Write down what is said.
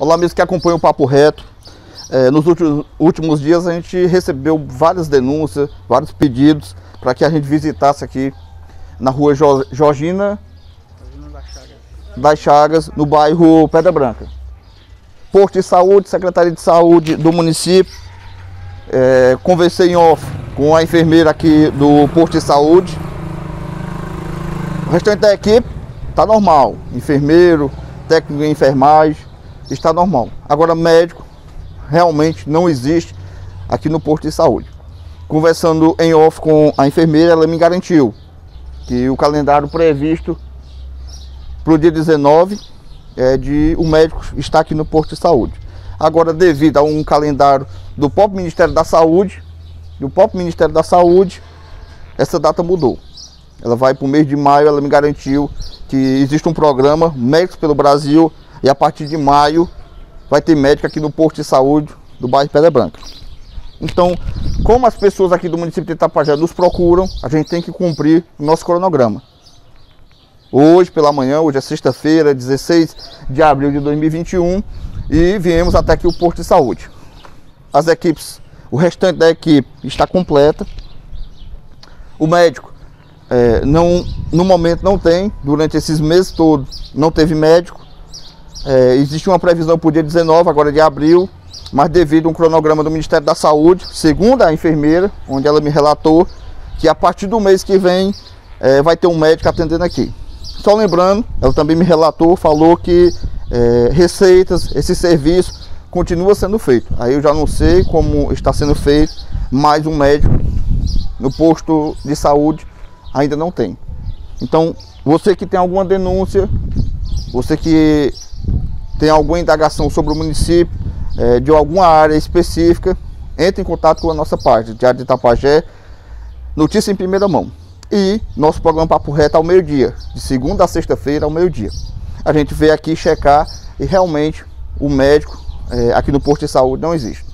Olá, amigos que acompanham o Papo Reto. É, nos últimos, últimos dias a gente recebeu várias denúncias, vários pedidos para que a gente visitasse aqui na rua jo das Chagas, no bairro Pedra Branca. Posto de Saúde, Secretaria de Saúde do município. É, conversei em off com a enfermeira aqui do Posto de Saúde. O restante da equipe está normal. Enfermeiro, técnico de enfermagem, está normal. Agora, médico realmente não existe aqui no posto de saúde. Conversando em off com a enfermeira, ela me garantiu que o calendário previsto para o dia 19 é de o médico estar aqui no posto de saúde. Agora, devido a um calendário do próprio Ministério da Saúde, do próprio Ministério da Saúde, essa data mudou. Ela vai para o mês de maio, ela me garantiu que existe um programa Médicos pelo Brasil e a partir de maio vai ter médico aqui no posto de saúde do bairro Pedra Branca. Então, como as pessoas aqui do município de Itapajé nos procuram, a gente tem que cumprir o nosso cronograma. Hoje pela manhã, hoje é sexta-feira, 16 de abril de 2021, e viemos até aqui o posto de saúde. As equipes, o restante da equipe está completa. O médico é, não, no momento não tem, durante esses meses todos não teve médico. É, existe uma previsão para o dia 19, agora de abril, mas devido a um cronograma do Ministério da Saúde, segundo a enfermeira, onde ela me relatou, que a partir do mês que vem é, vai ter um médico atendendo aqui. Só lembrando, ela também me relatou, falou que é, receitas, esse serviço continua sendo feito. Aí eu já não sei como está sendo feito, mas um médico no posto de saúde ainda não tem. Então, você que tem alguma denúncia, você que tem alguma indagação sobre o município, é, de alguma área específica, entre em contato com a nossa parte, Diário de Itapajé, notícia em primeira mão. E nosso programa Papo Reto ao meio-dia, de segunda a sexta-feira ao meio-dia. A gente veio aqui checar e realmente o médico é, aqui no posto de saúde não existe.